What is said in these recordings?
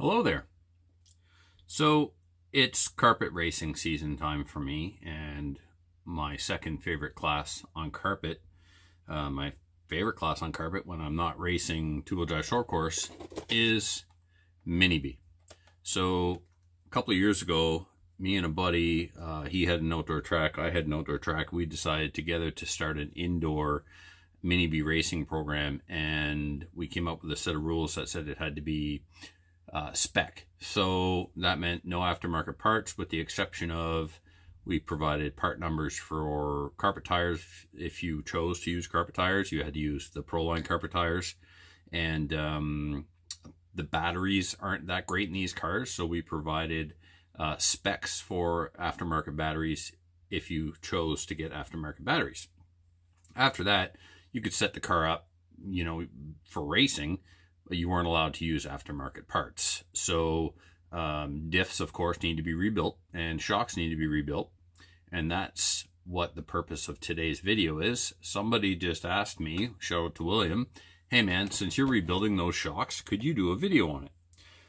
Hello there. So it's carpet racing season time for me and my second favorite class on carpet. Uh, my favorite class on carpet when I'm not racing two-wheel drive short course is Mini B. So a couple of years ago, me and a buddy, uh, he had an outdoor track, I had an outdoor track. We decided together to start an indoor Mini B racing program and we came up with a set of rules that said it had to be uh, spec. So that meant no aftermarket parts with the exception of we provided part numbers for carpet tires. If you chose to use carpet tires, you had to use the Proline carpet tires. And um, the batteries aren't that great in these cars, so we provided uh, specs for aftermarket batteries if you chose to get aftermarket batteries. After that, you could set the car up, you know, for racing you weren't allowed to use aftermarket parts. So um, diffs, of course, need to be rebuilt and shocks need to be rebuilt. And that's what the purpose of today's video is. Somebody just asked me, shout out to William, hey man, since you're rebuilding those shocks, could you do a video on it?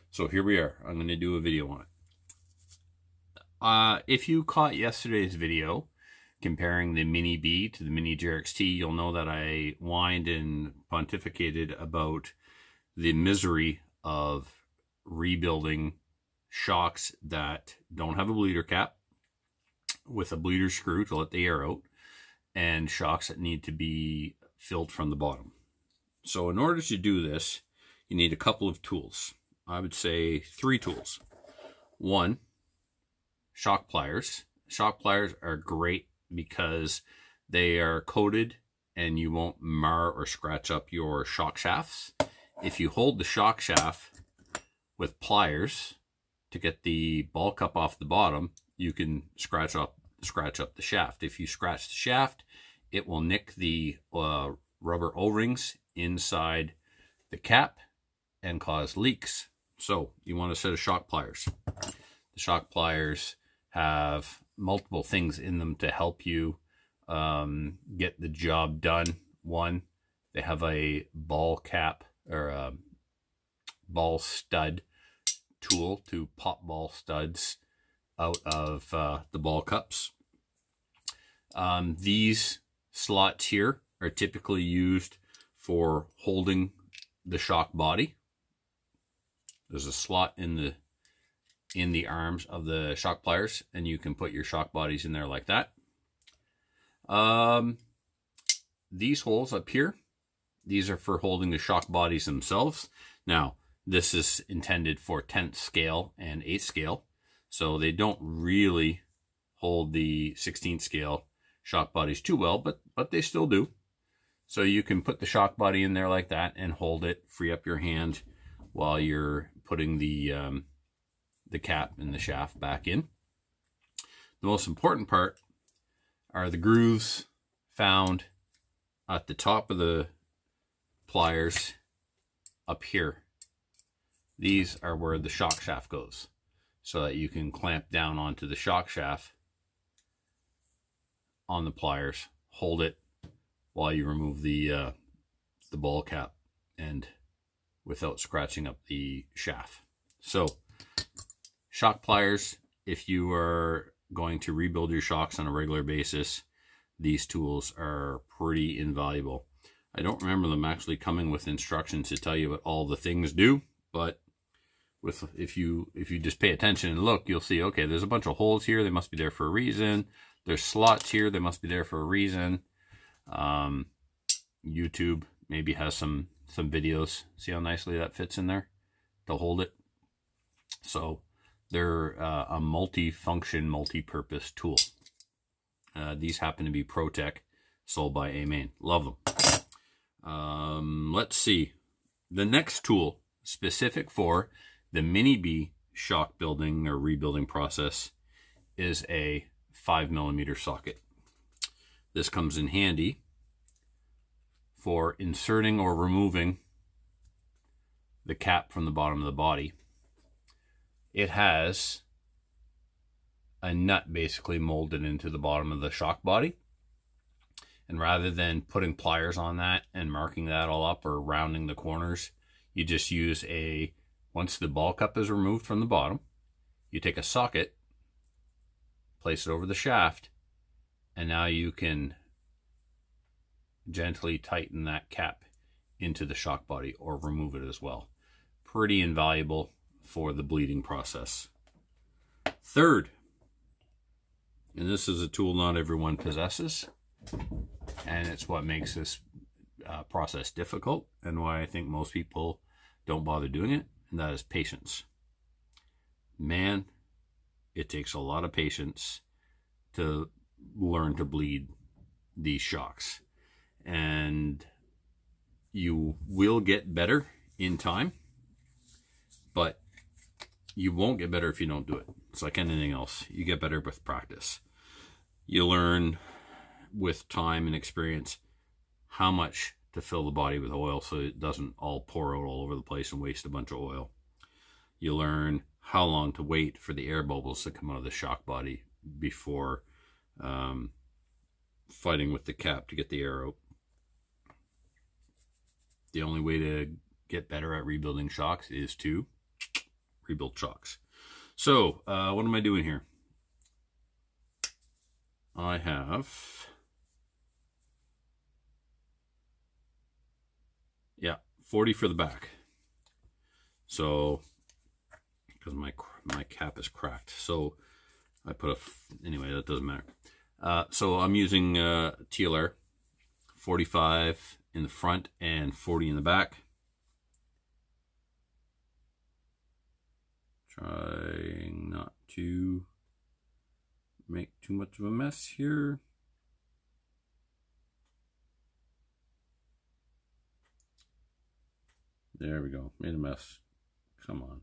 So here we are. I'm going to do a video on it. Uh, if you caught yesterday's video comparing the Mini B to the Mini JRXT, you'll know that I whined and pontificated about the misery of rebuilding shocks that don't have a bleeder cap with a bleeder screw to let the air out and shocks that need to be filled from the bottom. So in order to do this, you need a couple of tools. I would say three tools. One, shock pliers. Shock pliers are great because they are coated and you won't mar or scratch up your shock shafts if you hold the shock shaft with pliers to get the ball cup off the bottom, you can scratch up scratch up the shaft. If you scratch the shaft, it will nick the uh, rubber O-rings inside the cap and cause leaks. So you want a set of shock pliers. The shock pliers have multiple things in them to help you um, get the job done. One, they have a ball cap or a ball stud tool to pop ball studs out of uh, the ball cups. Um, these slots here are typically used for holding the shock body. There's a slot in the in the arms of the shock pliers and you can put your shock bodies in there like that. Um, these holes up here these are for holding the shock bodies themselves. Now, this is intended for 10th scale and 8th scale, so they don't really hold the 16th scale shock bodies too well, but, but they still do. So you can put the shock body in there like that and hold it, free up your hand while you're putting the, um, the cap and the shaft back in. The most important part are the grooves found at the top of the pliers up here. These are where the shock shaft goes so that you can clamp down onto the shock shaft on the pliers, hold it while you remove the uh, the ball cap and without scratching up the shaft. So shock pliers, if you are going to rebuild your shocks on a regular basis, these tools are pretty invaluable. I don't remember them actually coming with instructions to tell you what all the things do, but with if you if you just pay attention and look, you'll see, okay, there's a bunch of holes here. They must be there for a reason. There's slots here. They must be there for a reason. Um, YouTube maybe has some some videos. See how nicely that fits in there to hold it. So they're uh, a multi-function, multi-purpose tool. Uh, these happen to be ProTek, sold by A-Main. Love them. Um, let's see. The next tool specific for the Mini B shock building or rebuilding process is a 5 millimeter socket. This comes in handy for inserting or removing the cap from the bottom of the body. It has a nut basically molded into the bottom of the shock body. And rather than putting pliers on that and marking that all up or rounding the corners, you just use a Once the ball cup is removed from the bottom, you take a socket, place it over the shaft, and now you can gently tighten that cap into the shock body or remove it as well. Pretty invaluable for the bleeding process. Third, and this is a tool not everyone possesses, and it's what makes this uh, process difficult and why I think most people don't bother doing it, and that is patience. Man, it takes a lot of patience to learn to bleed these shocks. And you will get better in time, but you won't get better if you don't do it. It's like anything else. You get better with practice. You learn with time and experience how much to fill the body with oil so it doesn't all pour out all over the place and waste a bunch of oil. You learn how long to wait for the air bubbles to come out of the shock body before um, fighting with the cap to get the air out. The only way to get better at rebuilding shocks is to rebuild shocks. So, uh, what am I doing here? I have, yeah, 40 for the back. So, because my my cap is cracked. So, I put a, anyway, that doesn't matter. Uh, so, I'm using uh, TLR 45 in the front and 40 in the back. Trying not to make too much of a mess here. There we go. Made a mess. Come on.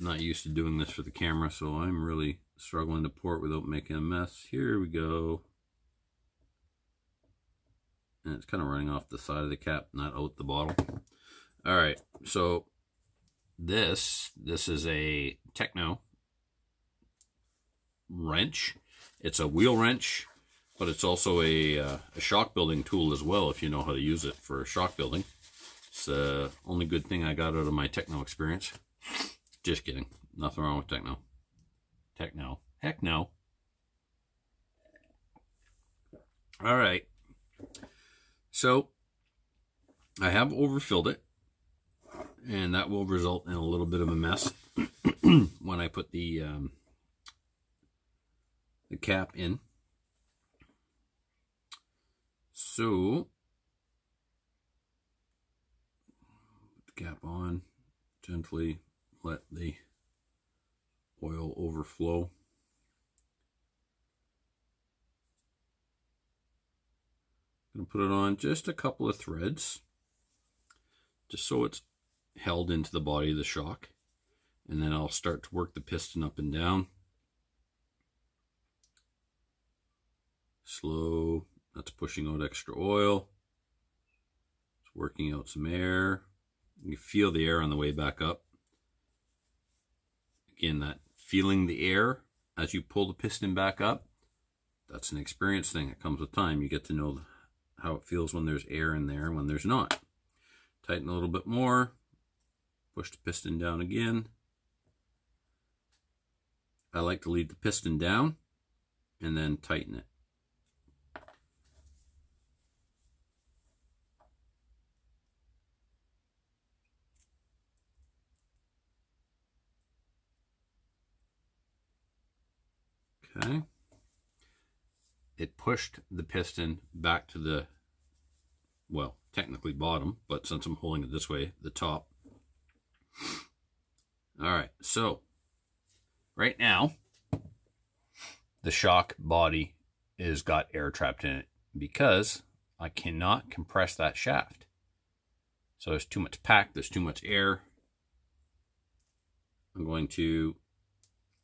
Not used to doing this for the camera, so I'm really struggling to pour it without making a mess. Here we go and it's kind of running off the side of the cap, not out the bottle. All right, so this, this is a Tekno wrench. It's a wheel wrench, but it's also a, uh, a shock building tool as well if you know how to use it for shock building. It's the only good thing I got out of my Tekno experience. Just kidding. Nothing wrong with Tekno. Tekno. Heck no. All right. So I have overfilled it and that will result in a little bit of a mess when I put the um, the cap in. So cap on, gently let the oil overflow. going to put it on just a couple of threads, just so it's held into the body of the shock. And then I'll start to work the piston up and down. Slow, that's pushing out extra oil. It's working out some air. You feel the air on the way back up. Again, that feeling the air as you pull the piston back up, that's an experience thing. It comes with time. You get to know how it feels when there's air in there when there's not. Tighten a little bit more. Push the piston down again. I like to leave the piston down and then tighten it. Okay it pushed the piston back to the, well, technically bottom, but since I'm holding it this way, the top. All right, so right now, the shock body is got air trapped in it because I cannot compress that shaft. So there's too much pack, there's too much air. I'm going to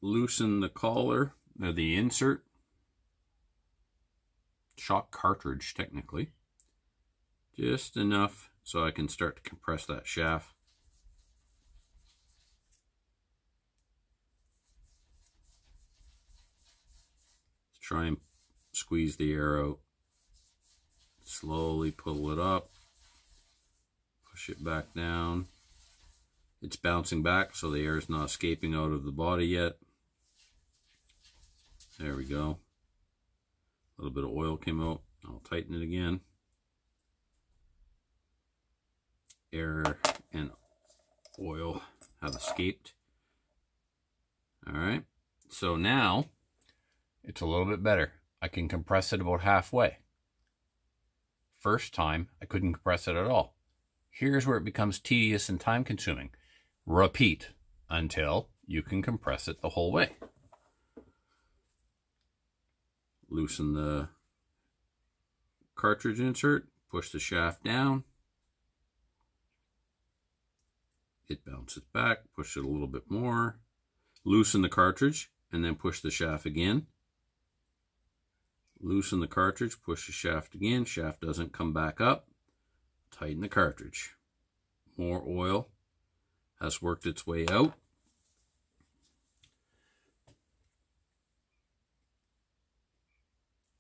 loosen the collar, or the insert, shock cartridge, technically. Just enough so I can start to compress that shaft. try and squeeze the air out. Slowly pull it up. Push it back down. It's bouncing back so the air is not escaping out of the body yet. There we go. A little bit of oil came out. I'll tighten it again. Air and oil have escaped. All right. So now it's a little bit better. I can compress it about halfway. First time, I couldn't compress it at all. Here's where it becomes tedious and time consuming. Repeat until you can compress it the whole way. Loosen the cartridge insert, push the shaft down. It bounces back, push it a little bit more. Loosen the cartridge and then push the shaft again. Loosen the cartridge, push the shaft again. Shaft doesn't come back up. Tighten the cartridge. More oil has worked its way out.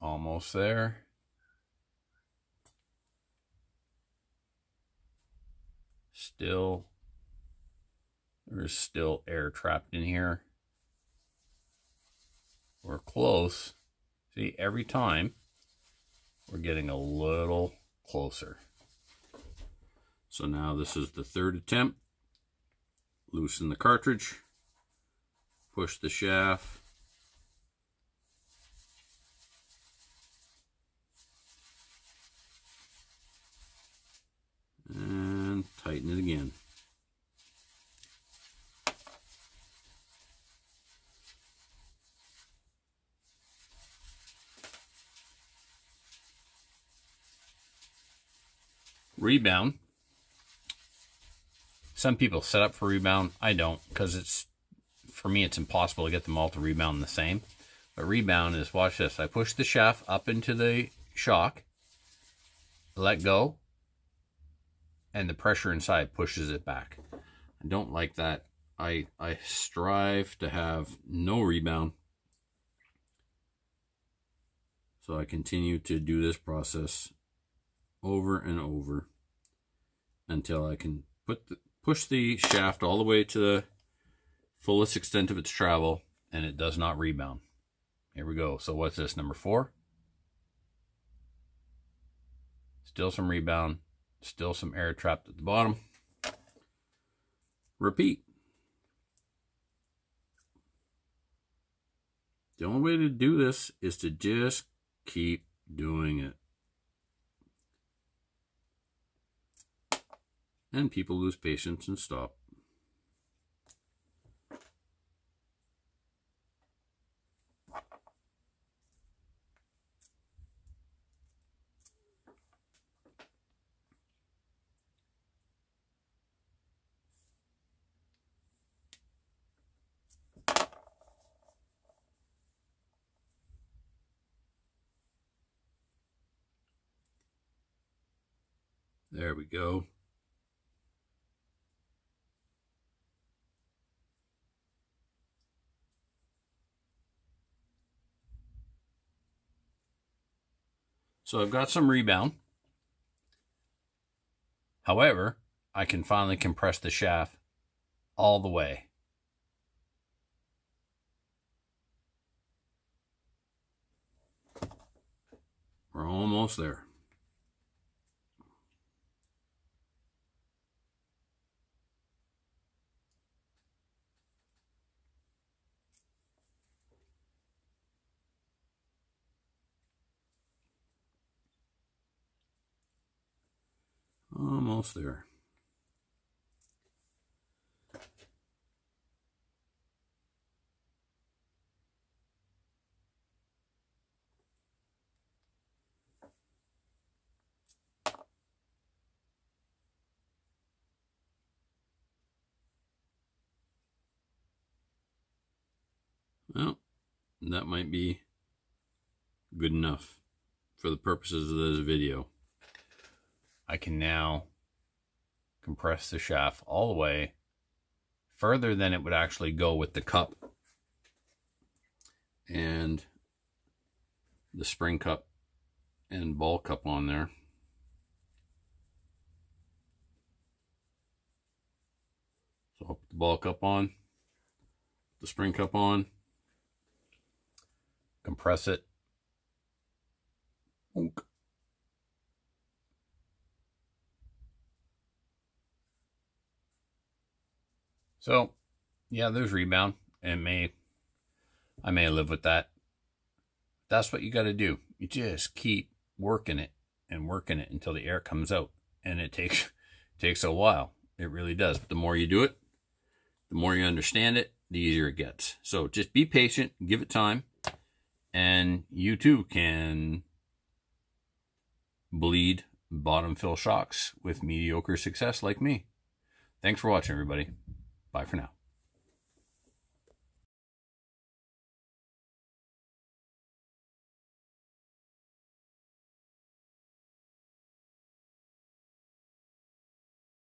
Almost there. Still, there's still air trapped in here. We're close. See, every time we're getting a little closer. So now this is the third attempt. Loosen the cartridge, push the shaft, and tighten it again. Rebound. Some people set up for rebound. I don't because it's, for me, it's impossible to get them all to rebound the same. But rebound is, watch this. I push the shaft up into the shock, let go, and the pressure inside pushes it back. I don't like that. I, I strive to have no rebound. So I continue to do this process over and over until I can put the, push the shaft all the way to the fullest extent of its travel and it does not rebound. Here we go. So what's this, number four? Still some rebound, still some air trapped at the bottom. Repeat. The only way to do this is to just keep doing it. and people lose patience and stop. There we go. So I've got some rebound. However, I can finally compress the shaft all the way. We're almost there. Almost there. Well, that might be good enough for the purposes of this video. I can now compress the shaft all the way further than it would actually go with the cup. And the spring cup and ball cup on there. So I'll put the ball cup on, the spring cup on, compress it. So, yeah, there's rebound. and may, I may live with that. That's what you got to do. You just keep working it and working it until the air comes out. And it takes, takes a while. It really does. But the more you do it, the more you understand it, the easier it gets. So just be patient, give it time, and you too can bleed bottom fill shocks with mediocre success like me. Thanks for watching, everybody. Bye for now.